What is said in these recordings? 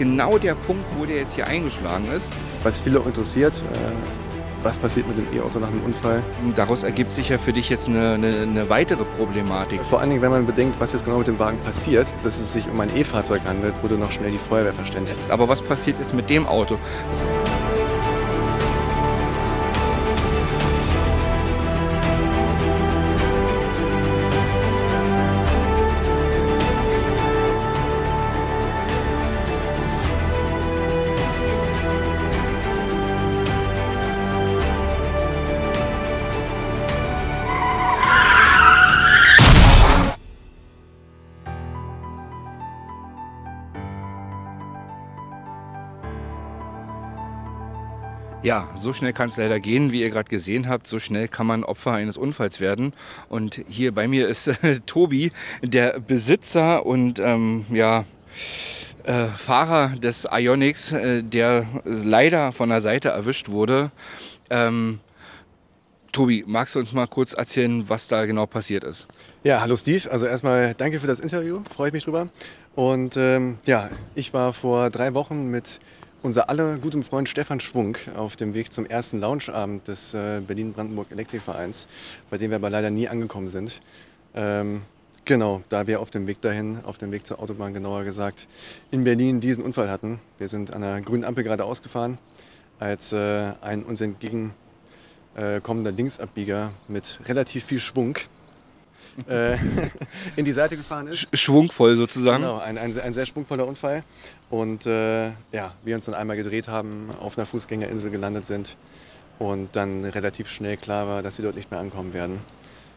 genau der Punkt, wo der jetzt hier eingeschlagen ist. Was viele interessiert, äh, was passiert mit dem E-Auto nach einem Unfall? Daraus ergibt sich ja für dich jetzt eine, eine, eine, weitere Problematik. Vor allen Dingen, wenn man bedenkt, was jetzt genau mit dem Wagen passiert, dass es sich um ein E-Fahrzeug handelt, wurde noch schnell die Feuerwehr verständigt. Aber was passiert jetzt mit dem Auto? Ja, so schnell kann es leider gehen, wie ihr gerade gesehen habt. So schnell kann man Opfer eines Unfalls werden. Und hier bei mir ist äh, Tobi, der Besitzer und ähm, ja, äh, Fahrer des Ionics, äh, der leider von der Seite erwischt wurde. Ähm, Tobi, magst du uns mal kurz erzählen, was da genau passiert ist? Ja, hallo Steve. Also erstmal danke für das Interview, freue ich mich drüber. Und ähm, ja, ich war vor drei Wochen mit unser aller gutem Freund Stefan Schwung auf dem Weg zum ersten Launchabend des äh, Berlin-Brandenburg Elektrikvereins, bei dem wir aber leider nie angekommen sind. Ähm, genau, da wir auf dem Weg dahin, auf dem Weg zur Autobahn genauer gesagt, in Berlin diesen Unfall hatten. Wir sind an der grünen Ampel gerade ausgefahren, als äh, ein uns entgegenkommender äh, Linksabbieger mit relativ viel Schwung äh, in die Seite gefahren ist. Schwungvoll sozusagen. Genau, ein, ein, ein sehr schwungvoller Unfall. Und äh, ja, wir uns dann einmal gedreht haben, auf einer Fußgängerinsel gelandet sind und dann relativ schnell klar war, dass wir dort nicht mehr ankommen werden.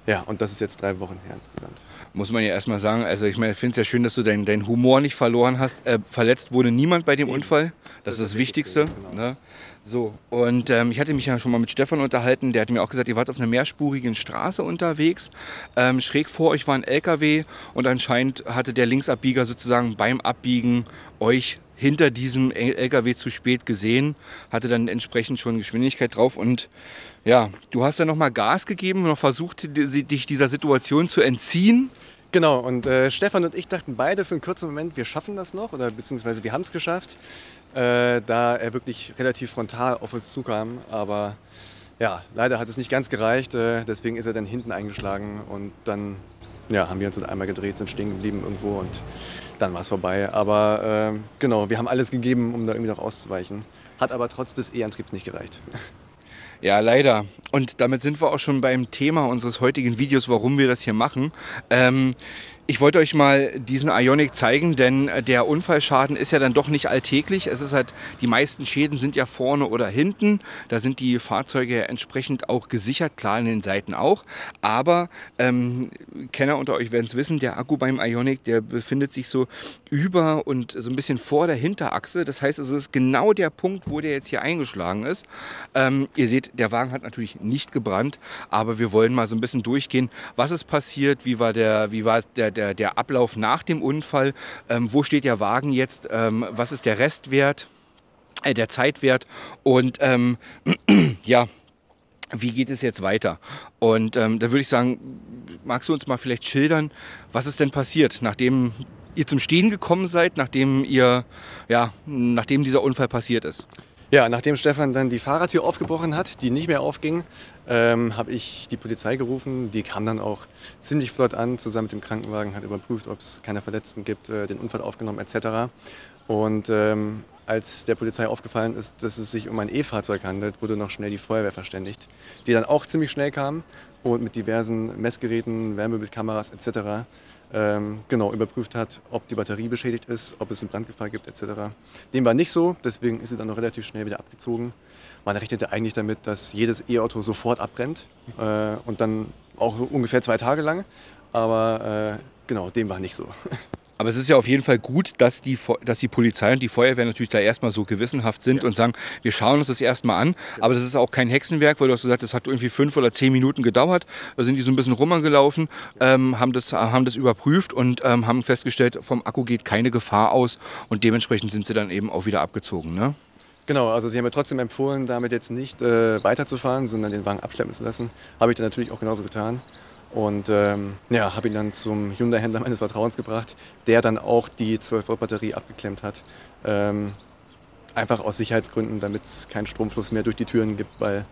Ja, und das ist jetzt drei Wochen her insgesamt. Muss man ja erstmal sagen, also ich meine, ich finde es ja schön, dass du deinen dein Humor nicht verloren hast. Äh, verletzt wurde niemand bei dem Eben. Unfall. Das, das, ist das Wichtigste. Genau. Ne? So, und ähm, ich hatte mich ja schon mal mit Stefan unterhalten, der hat mir auch gesagt, ihr wart auf einer mehrspurigen Straße unterwegs. Ähm, schräg vor euch war ein LKW und anscheinend hatte der Linksabbieger sozusagen beim Abbiegen euch hinter diesem LKW zu spät gesehen, hatte dann entsprechend schon Geschwindigkeit drauf und ja, du hast dann nochmal Gas gegeben und noch versucht, dich dieser Situation zu entziehen. Genau, und äh, Stefan und ich dachten beide für einen kurzen Moment, wir schaffen das noch oder beziehungsweise wir haben es geschafft, äh, da er wirklich relativ frontal auf uns zukam. Aber ja, leider hat es nicht ganz gereicht, äh, deswegen ist er dann hinten eingeschlagen und dann ja, haben wir uns einmal gedreht, sind stehen geblieben irgendwo und dann war es vorbei. Aber äh, genau, wir haben alles gegeben, um da irgendwie noch auszuweichen. Hat aber trotz des E-Antriebs nicht gereicht. Ja, leider. Und damit sind wir auch schon beim Thema unseres heutigen Videos, warum wir das hier machen. Ähm, ich wollte euch mal diesen Ionic zeigen, denn äh, der Unfallschaden ist ja dann doch nicht alltäglich. Es ist halt, die meisten Schäden sind ja vorne oder hinten. Da sind die Fahrzeuge entsprechend auch gesichert, klar in den Seiten auch. Aber ähm, Kenner unter euch werden es wissen, der Akku beim Ionic, der befindet sich so über und so ein bisschen vor der Hinterachse. Das heißt, es ist genau der Punkt, wo der jetzt hier eingeschlagen ist. Ähm, ihr seht, der Wagen hat natürlich nicht gebrannt, aber wir wollen mal so ein bisschen durchgehen, was ist passiert, wie war der, wie war der der, der Ablauf nach dem Unfall. Ähm, wo steht der Wagen jetzt? Ähm, was ist der Restwert, äh, der Zeitwert? Und ähm, ja, wie geht es jetzt weiter? Und ähm, da würde ich sagen, magst du uns mal vielleicht schildern, was ist denn passiert, nachdem ihr zum Stehen gekommen seid, nachdem ihr, ja, nachdem dieser Unfall passiert ist? Ja, nachdem Stefan dann die Fahrertür aufgebrochen hat, die nicht mehr aufging, ähm, habe ich die Polizei gerufen. Die kam dann auch ziemlich flott an, zusammen mit dem Krankenwagen, hat überprüft, ob es keine Verletzten gibt, äh, den Unfall aufgenommen etc. Und ähm, als der Polizei aufgefallen ist, dass es sich um ein E-Fahrzeug handelt, wurde noch schnell die Feuerwehr verständigt, die dann auch ziemlich schnell kam und mit diversen Messgeräten, Wärmebildkameras etc ähm, genau überprüft hat, ob die Batterie beschädigt ist, ob es eine Brandgefahr gibt etc. Dem war nicht so, deswegen ist sie dann noch relativ schnell wieder abgezogen. Man rechnete eigentlich damit, dass jedes E-Auto sofort abbrennt äh, und dann auch ungefähr zwei Tage lang. Aber äh, genau, dem war nicht so. Aber es ist ja auf jeden Fall gut, dass die, dass die Polizei und die Feuerwehr natürlich da erstmal so gewissenhaft sind ja. und sagen, wir schauen uns das erstmal an. Aber das ist auch kein Hexenwerk, weil du hast gesagt, das hat irgendwie fünf oder zehn Minuten gedauert. Da sind die so ein bisschen rumgelaufen, ähm, haben, das, haben das überprüft und ähm, haben festgestellt, vom Akku geht keine Gefahr aus. Und dementsprechend sind sie dann eben auch wieder abgezogen. Ne? Genau, also sie haben mir trotzdem empfohlen, damit jetzt nicht äh, weiterzufahren, sondern den Wagen abschleppen zu lassen. Habe ich dann natürlich auch genauso getan. Und ähm, ja, habe ihn dann zum Hyundai-Händler meines Vertrauens gebracht, der dann auch die 12-Volt-Batterie abgeklemmt hat. Ähm, einfach aus Sicherheitsgründen, damit es keinen Stromfluss mehr durch die Türen gibt, weil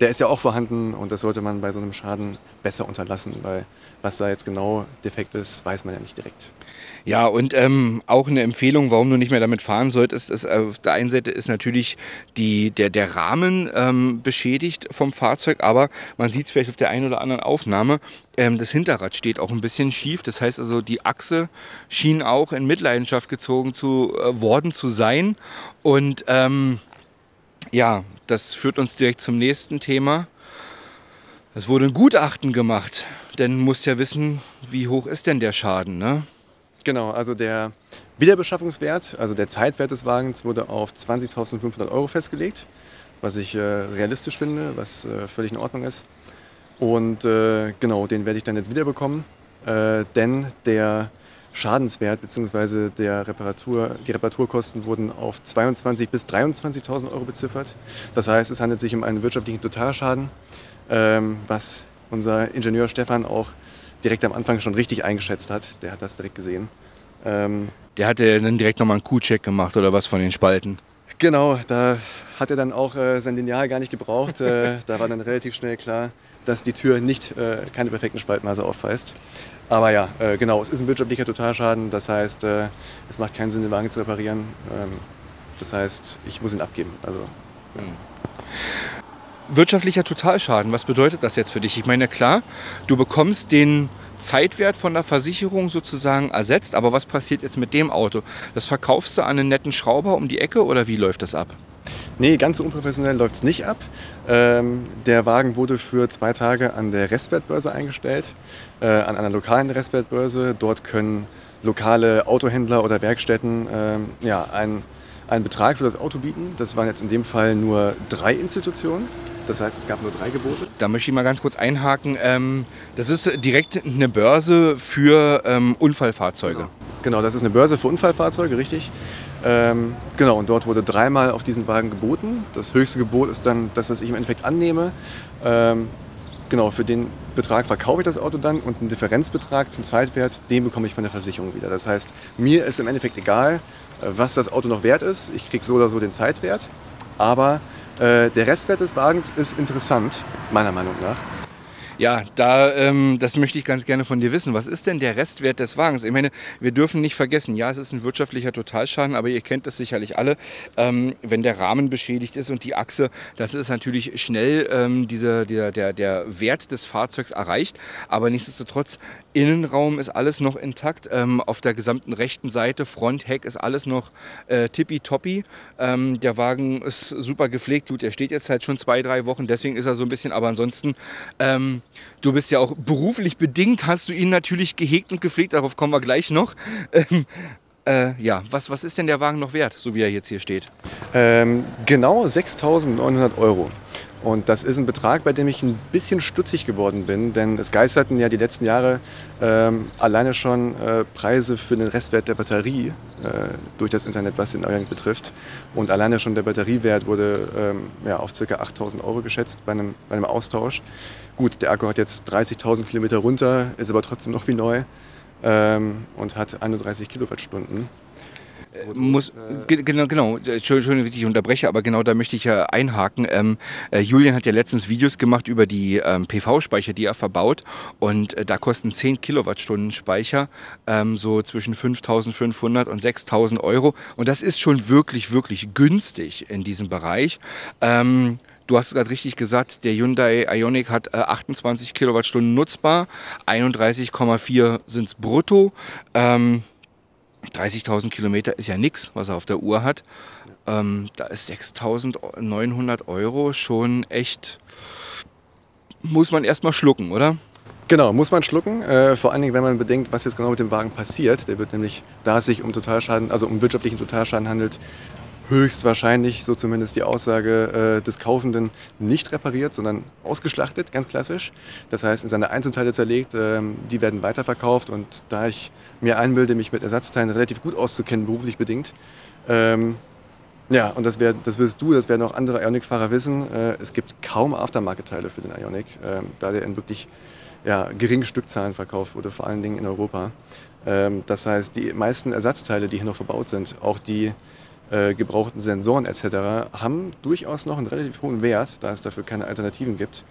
der ist ja auch vorhanden und das sollte man bei so einem Schaden besser unterlassen, weil was da jetzt genau defekt ist, weiß man ja nicht direkt. Ja, und ähm, auch eine Empfehlung, warum du nicht mehr damit fahren solltest, ist auf der einen Seite ist natürlich die, der, der Rahmen ähm, beschädigt vom Fahrzeug, aber man sieht es vielleicht auf der einen oder anderen Aufnahme, ähm, das Hinterrad steht auch ein bisschen schief. Das heißt also, die Achse schien auch in Mitleidenschaft gezogen zu äh, worden zu sein. Und ähm, ja, das führt uns direkt zum nächsten Thema. Es wurde ein Gutachten gemacht, denn du musst ja wissen, wie hoch ist denn der Schaden, ne? Genau, also der Wiederbeschaffungswert, also der Zeitwert des Wagens wurde auf 20.500 Euro festgelegt, was ich äh, realistisch finde, was äh, völlig in Ordnung ist. Und äh, genau, den werde ich dann jetzt wiederbekommen, äh, denn der Schadenswert bzw. Reparatur, die Reparaturkosten wurden auf 22.000 bis 23.000 Euro beziffert. Das heißt, es handelt sich um einen wirtschaftlichen Totalschaden, ähm, was unser Ingenieur Stefan auch direkt am Anfang schon richtig eingeschätzt hat. Der hat das direkt gesehen. Ähm, der hatte dann direkt nochmal einen Q-Check gemacht oder was von den Spalten? Genau, da hat er dann auch äh, sein Lineal gar nicht gebraucht. äh, da war dann relativ schnell klar, dass die Tür nicht äh, keine perfekten Spaltmaße aufweist. Aber ja, äh, genau, es ist ein wirtschaftlicher Totalschaden. Das heißt, äh, es macht keinen Sinn, den Wagen zu reparieren. Ähm, das heißt, ich muss ihn abgeben. Also, ja. Hm. Wirtschaftlicher Totalschaden, was bedeutet das jetzt für dich? Ich meine, klar, du bekommst den Zeitwert von der Versicherung sozusagen ersetzt, aber was passiert jetzt mit dem Auto? Das verkaufst du an einen netten Schrauber um die Ecke oder wie läuft das ab? Nee, ganz unprofessionell läuft es nicht ab. Ähm, der Wagen wurde für zwei Tage an der Restwertbörse eingestellt, äh, an einer lokalen Restwertbörse. Dort können lokale Autohändler oder Werkstätten äh, ja, einen, einen Betrag für das Auto bieten. Das waren jetzt in dem Fall nur drei Institutionen. Das heißt, es gab nur drei Gebote. Da möchte ich mal ganz kurz einhaken. Ähm, das ist direkt eine Börse für ähm, Unfallfahrzeuge. Genau. genau. das ist eine Börse für Unfallfahrzeuge, richtig. Ähm, genau, und dort wurde dreimal auf diesen Wagen geboten. Das höchste Gebot ist dann das, was ich im Endeffekt annehme. Genau, für den Betrag verkaufe ich das Auto dann und einen Differenzbetrag zum Zeitwert, den bekomme ich von der Versicherung wieder. Das heißt, mir ist im Endeffekt egal, äh, was das Auto noch wert ist. Ich kriege so oder so den Zeitwert. Aber äh, der Restwert des Wagens ist interessant, meiner Meinung nach. Ja, da, ähm, das möchte ich ganz gerne von dir wissen. Was ist denn der Restwert des Wagens? Ich meine, wir dürfen nicht vergessen, ja, es ist ein wirtschaftlicher Totalschaden, aber ihr kennt das sicherlich alle. Ähm, wenn der Rahmen beschädigt ist und die Achse, das ist natürlich schnell ähm, dieser, der, der, der Wert des Fahrzeugs erreicht. Aber nichtsdestotrotz, Innenraum ist alles noch intakt. Ähm, auf der gesamten rechten Seite, Frontheck ist alles noch äh, tippitoppi. Ähm, der Wagen ist super gepflegt. Gut, der steht jetzt halt schon zwei, drei Wochen, deswegen ist er so ein bisschen, aber ansonsten ähm, Du bist ja auch beruflich bedingt, hast du ihn natürlich gehegt und gepflegt, darauf kommen wir gleich noch. Ähm, äh, ja, was, was ist denn der Wagen noch wert, so wie er jetzt hier steht? Ähm, genau 6.900 Euro. Und das ist ein Betrag, bei dem ich ein bisschen stutzig geworden bin, denn es geisterten ja die letzten Jahre ähm, alleine schon äh, Preise für den Restwert der Batterie äh, durch das Internet, was den Euring betrifft. Und alleine schon der Batteriewert wurde ähm, ja, auf ca. 8.000 Euro geschätzt bei einem, bei einem Austausch. Gut, der Akku hat jetzt 30.000 Kilometer runter, ist aber trotzdem noch wie neu ähm, und hat 31 Kilowattstunden. Muss, äh, genau, genau, Entschuldigung, wenn ich unterbreche, aber genau da möchte ich ja einhaken. Ähm, äh, Julian hat ja letztens Videos gemacht über die ähm, PV-Speicher, die er verbaut und äh, da kosten 10 Kilowattstunden Speicher ähm, so zwischen 5.500 und 6.000 Euro und das ist schon wirklich, wirklich günstig in diesem Bereich. Ähm, Du hast gerade richtig gesagt, der Hyundai Ioniq hat äh, 28 Kilowattstunden nutzbar, 31,4 sind es brutto. Ähm, 30.000 Kilometer ist ja nichts, was er auf der Uhr hat. Ähm, da ist 6.900 Euro schon echt, muss man erstmal schlucken, oder? Genau, muss man schlucken. Äh, vor allen Dingen, wenn man bedenkt, was jetzt genau mit dem Wagen passiert. Der wird nämlich, da es sich um Totalschaden, also um wirtschaftlichen Totalschaden handelt, höchstwahrscheinlich, so zumindest die Aussage äh, des Kaufenden, nicht repariert, sondern ausgeschlachtet, ganz klassisch. Das heißt, in seine Einzelteile zerlegt, äh, die werden weiterverkauft und da ich mir einbilde, mich mit Ersatzteilen relativ gut auszukennen, beruflich bedingt, ähm, ja, und das, wär, das wirst du, das werden auch andere Ionic-Fahrer wissen, äh, es gibt kaum Aftermarket-Teile für den Ionic, ähm, da der in wirklich ja, geringen Stückzahlen verkauft wurde, vor allen Dingen in Europa. Ähm, das heißt, die meisten Ersatzteile, die hier noch verbaut sind, auch die äh, gebrauchten Sensoren etc., haben durchaus noch einen relativ hohen Wert, da es dafür keine Alternativen gibt.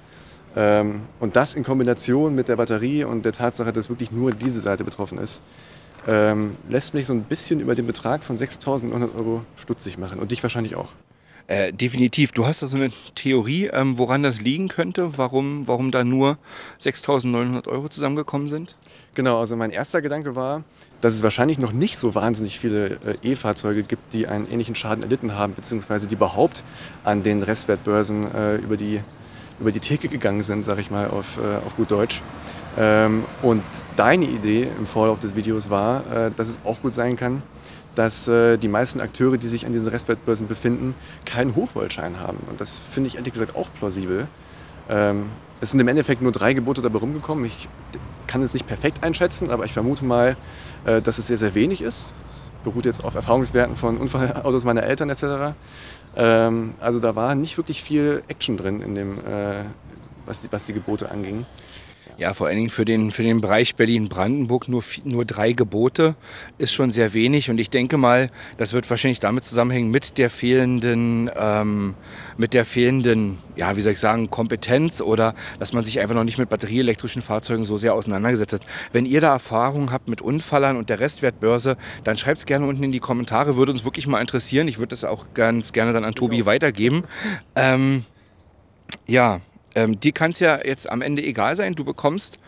Ähm, und das in Kombination mit der Batterie und der Tatsache, dass wirklich nur diese Seite betroffen ist, ähm, lässt mich so ein bisschen über den Betrag von 6.900 Euro stutzig machen und dich wahrscheinlich auch. Äh, definitiv. Du hast da so eine Theorie, ähm, woran das liegen könnte, warum, warum da nur 6.900 Euro zusammengekommen sind? Genau, also mein erster Gedanke war, dass es wahrscheinlich noch nicht so wahnsinnig viele äh, E-Fahrzeuge gibt, die einen ähnlichen Schaden erlitten haben, beziehungsweise die überhaupt an den Restwertbörsen äh, über, die, über die Theke gegangen sind, sage ich mal auf, äh, auf gut Deutsch. Ähm, und deine Idee im Vorlauf des Videos war, äh, dass es auch gut sein kann, dass äh, die meisten Akteure, die sich an diesen Restwertbörsen befinden, keinen Hochvoltschein haben. Und das finde ich ehrlich gesagt auch plausibel. Ähm, es sind im Endeffekt nur drei Gebote dabei rumgekommen. Ich kann es nicht perfekt einschätzen, aber ich vermute mal, äh, dass es sehr, sehr wenig ist. Das beruht jetzt auf Erfahrungswerten von Unfallautos meiner Eltern etc. Ähm, also da war nicht wirklich viel Action drin, in dem, äh, was, die, was die Gebote anging. Ja, vor allen Dingen für den, für den Bereich Berlin-Brandenburg nur, nur drei Gebote ist schon sehr wenig. Und ich denke mal, das wird wahrscheinlich damit zusammenhängen mit der fehlenden, ähm, mit der fehlenden, ja, wie soll ich sagen, Kompetenz oder dass man sich einfach noch nicht mit batterieelektrischen Fahrzeugen so sehr auseinandergesetzt hat. Wenn ihr da Erfahrungen habt mit Unfallern und der Restwertbörse, dann schreibt es gerne unten in die Kommentare. Würde uns wirklich mal interessieren. Ich würde das auch ganz gerne dann an Tobi weitergeben. Ähm, ja, ähm, dir kann es ja jetzt am Ende egal sein, du bekommst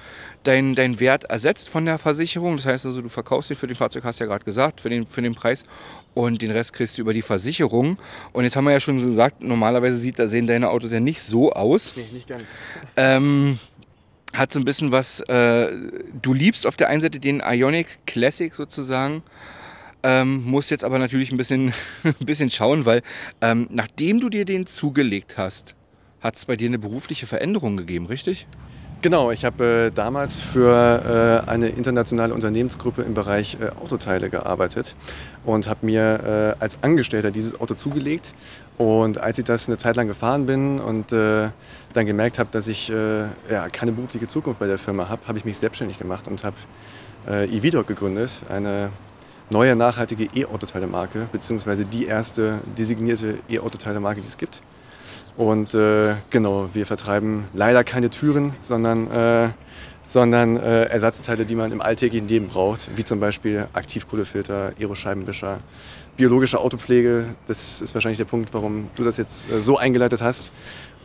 deinen dein Wert ersetzt von der Versicherung. Das heißt also, du verkaufst ihn für den Fahrzeug, hast du ja gerade gesagt, für den, für den Preis und den Rest kriegst du über die Versicherung. Und jetzt haben wir ja schon gesagt, normalerweise sieht, da sehen deine Autos ja nicht so aus. Nee, nicht ganz. Ähm, hat so ein bisschen was, äh, du liebst auf der einen Seite den Ionic Classic sozusagen. Ähm, musst jetzt aber natürlich ein bisschen, ein bisschen schauen, weil ähm, nachdem du dir den zugelegt hast, hat es bei dir eine berufliche Veränderung gegeben, richtig? Genau, ich habe äh, damals für äh, eine internationale Unternehmensgruppe im Bereich äh, Autoteile gearbeitet und habe mir äh, als Angestellter dieses Auto zugelegt. Und als ich das eine Zeit lang gefahren bin und äh, dann gemerkt habe, dass ich äh, ja, keine berufliche Zukunft bei der Firma habe, habe ich mich selbstständig gemacht und habe äh, eVidok gegründet, eine neue nachhaltige E-Autoteile-Marke, beziehungsweise die erste designierte E-Autoteile-Marke, die es gibt. Und äh, genau, wir vertreiben leider keine Türen, sondern, äh, sondern äh, Ersatzteile, die man im alltäglichen Leben braucht, wie zum Beispiel Aktivkohlefilter, Aeroscheibenwischer, biologische Autopflege. Das ist wahrscheinlich der Punkt, warum du das jetzt äh, so eingeleitet hast.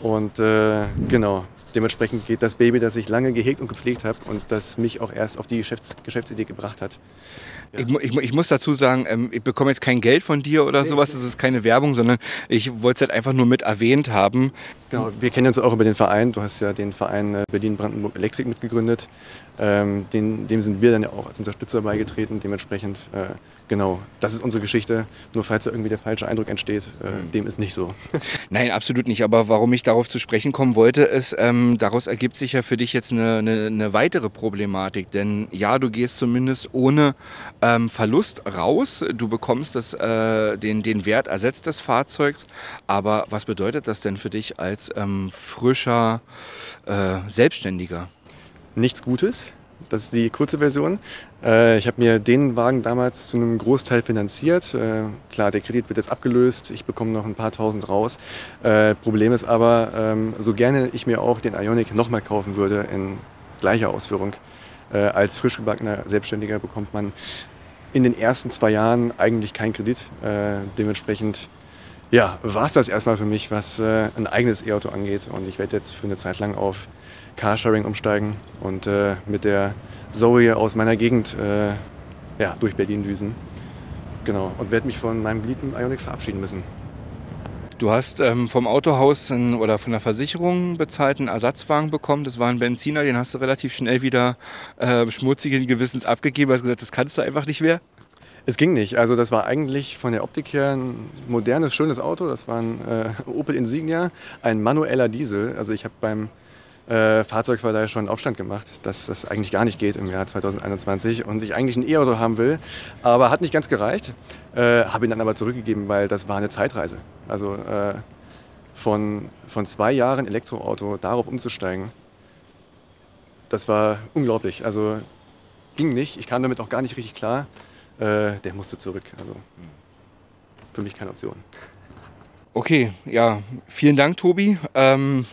Und äh, genau, dementsprechend geht das Baby, das ich lange gehegt und gepflegt habe und das mich auch erst auf die Geschäfts Geschäftsidee gebracht hat. Ja. Ich, ich, ich, muss dazu sagen, ähm, ich bekomme jetzt kein Geld von dir oder nee, sowas, das ist keine Werbung, sondern ich wollte es halt einfach nur mit erwähnt haben. Genau, wir kennen uns auch über den Verein. Du hast ja den Verein äh, Berlin-Brandenburg Elektrik mitgegründet. Ähm, den, dem sind wir dann ja auch als Unterstützer beigetreten. Dementsprechend, äh, genau, das ist unsere Geschichte. Nur falls da irgendwie der falsche Eindruck entsteht, äh, mhm. dem ist nicht so. Nein, absolut nicht. Aber warum ich darauf zu sprechen kommen wollte, ist, ähm, daraus ergibt sich ja für dich jetzt eine, eine, eine, weitere Problematik. Denn ja, du gehst zumindest ohne ähm, Verlust raus. Du bekommst das, äh, den, den Wert ersetzt des Fahrzeugs. Aber was bedeutet das denn für dich als ähm, frischer äh, Selbstständiger? nichts Gutes. Das ist die kurze Version. Äh, ich habe mir den Wagen damals zu einem Großteil finanziert. Äh, klar, der Kredit wird jetzt abgelöst. Ich bekomme noch ein paar tausend raus. Äh, Problem ist aber, ähm, so gerne ich mir auch den Ionic nochmal kaufen würde in gleicher Ausführung, als frisch gebackener Selbstständiger bekommt man in den ersten zwei Jahren eigentlich keinen Kredit. dementsprechend ja, war es das erstmal für mich, was ein eigenes E-Auto angeht. Und ich werde jetzt für eine Zeit lang auf Carsharing umsteigen und äh, mit der Zoe aus meiner Gegend äh, ja, durch Berlin düsen. Genau, und werde mich von meinem geliebten Ionic verabschieden müssen. Du hast ähm, vom Autohaus ein, oder von der Versicherung bezahlten Ersatzwagen bekommen. Das war ein Benziner, den hast du relativ schnell wieder äh, schmutzigen Gewissens abgegeben. Du hast gesagt, das kannst du einfach nicht mehr. Es ging nicht. Also das war eigentlich von der Optik her ein modernes, schönes Auto. Das war ein äh, Opel Insignia, ein manueller Diesel. Also ich habe beim äh, Fahrzeugverleih schon Aufstand gemacht, dass das eigentlich gar nicht geht im Jahr 2021 und ich eigentlich ein E-Auto haben will, aber hat nicht ganz gereicht. Äh, Habe ihn dann aber zurückgegeben, weil das war eine Zeitreise. Also äh, von, von zwei Jahren Elektroauto darauf umzusteigen, das war unglaublich. Also ging nicht. Ich kam damit auch gar nicht richtig klar. Äh, der musste zurück. Also für mich keine Option. Okay, ja, vielen Dank, Tobi. Ähm,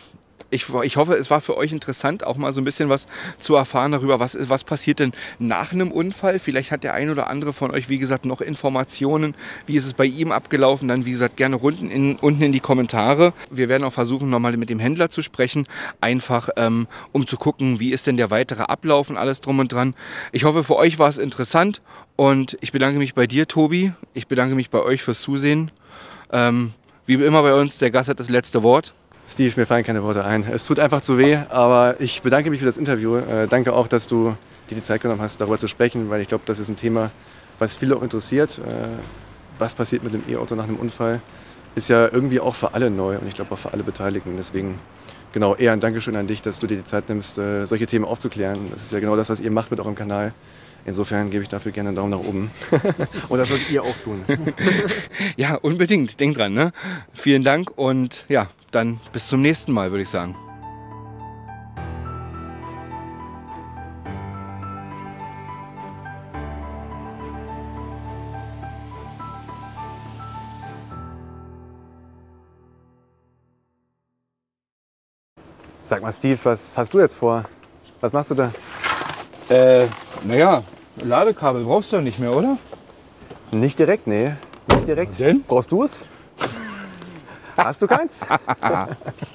ich, ich, hoffe, es war für euch interessant, auch mal so ein bisschen was zu erfahren darüber, was, was passiert denn nach einem Unfall. Vielleicht hat der ein oder andere von euch, wie gesagt, noch Informationen. Wie ist es bei ihm abgelaufen? Dann, wie gesagt, gerne unten in, unten in die Kommentare. Wir werden auch versuchen, nochmal mit dem Händler zu sprechen, einfach ähm, um zu gucken, wie ist denn der weitere Ablauf und alles drum und dran. Ich hoffe, für euch war es interessant und ich bedanke mich bei dir, Tobi. Ich bedanke mich bei euch fürs Zusehen. Ähm, wie immer bei uns, der Gast hat das letzte Wort. Steve, mir fallen keine Worte ein. Es tut einfach zu weh, aber ich bedanke mich für das Interview. Äh, danke auch, dass du dir die Zeit genommen hast, darüber zu sprechen, weil ich glaube, das ist ein Thema, was viele auch interessiert. Äh, was passiert mit dem E-Auto nach einem Unfall? Ist ja irgendwie auch für alle neu und ich glaube auch für alle Beteiligten. Deswegen genau eher ein Dankeschön an dich, dass du dir die Zeit nimmst, äh, solche Themen aufzuklären. Das ist ja genau das, was ihr macht mit eurem Kanal. Insofern gebe ich dafür gerne einen Daumen nach oben. und das solltet ihr auch tun. ja, unbedingt. Denkt dran. Ne? Vielen Dank und ja, dann bis zum nächsten Mal, würde ich sagen. Sag mal, Steve, was hast du jetzt vor? Was machst du da? Äh, naja, Ladekabel brauchst du ja nicht mehr, oder? Nicht direkt, nee. Nicht direkt. Denn? Brauchst du es? Hast du keins?